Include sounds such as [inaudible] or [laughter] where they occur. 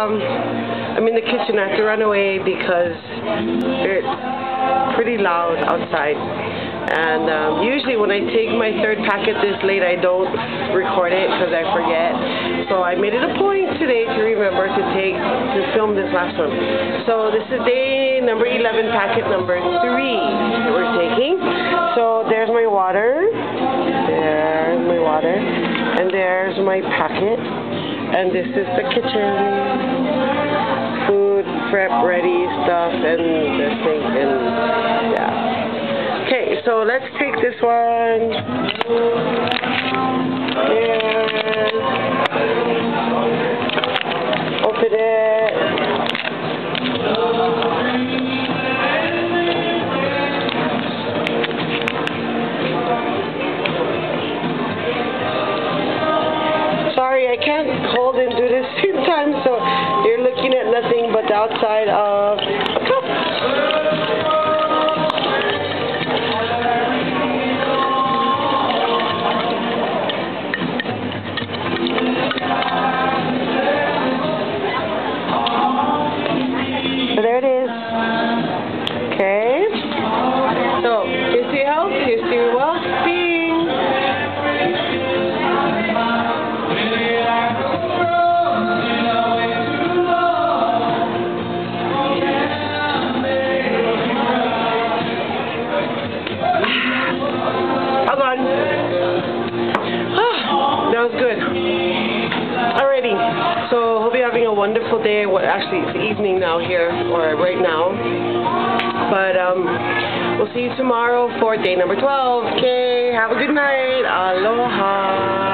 um, I'm in the kitchen. I have to run away because it's pretty loud outside. And um, usually when I take my third packet this late, I don't record it because I forget. So I made it a point today to remember to take to film this last one. So this is day number 11, packet number 3 that we're taking. So there's my water. There's my water. And there's my packet. And this is the kitchen. Food prep ready stuff and the sink and yeah. Okay, so let's take this one. Can't hold and do this [laughs] same time, so you're looking at nothing but the outside of a cup. So there it is. 18th. So hope you're having a wonderful day. Well, actually, it's evening now here, or right now. But um, we'll see you tomorrow for day number 12. Okay, have a good night. Aloha.